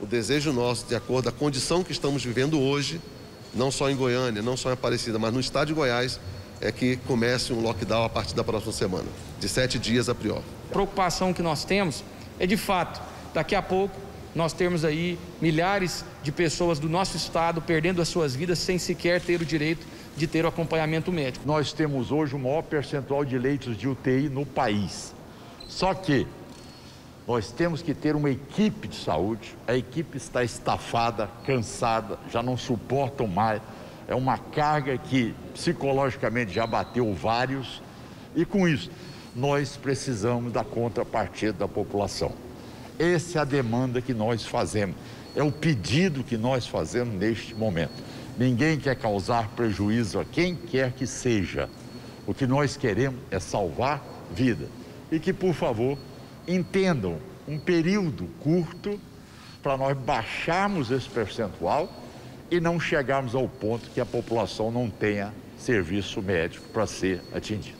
o desejo nosso, de acordo com a condição que estamos vivendo hoje, não só em Goiânia, não só em Aparecida, mas no estado de Goiás, é que comece um lockdown a partir da próxima semana, de sete dias a priori. A preocupação que nós temos é de fato, daqui a pouco nós temos aí milhares de pessoas do nosso estado perdendo as suas vidas sem sequer ter o direito de ter o acompanhamento médico. Nós temos hoje o maior percentual de leitos de UTI no país. Só que nós temos que ter uma equipe de saúde. A equipe está estafada, cansada, já não suportam mais. É uma carga que psicologicamente já bateu vários. E com isso, nós precisamos da contrapartida da população. Essa é a demanda que nós fazemos, é o pedido que nós fazemos neste momento. Ninguém quer causar prejuízo a quem quer que seja. O que nós queremos é salvar vida. E que, por favor, entendam um período curto para nós baixarmos esse percentual e não chegarmos ao ponto que a população não tenha serviço médico para ser atendida.